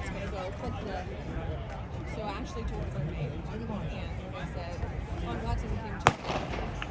it's gonna go click the. So Ashley told her roommate, and I said, "Oh, I'm glad someone came to."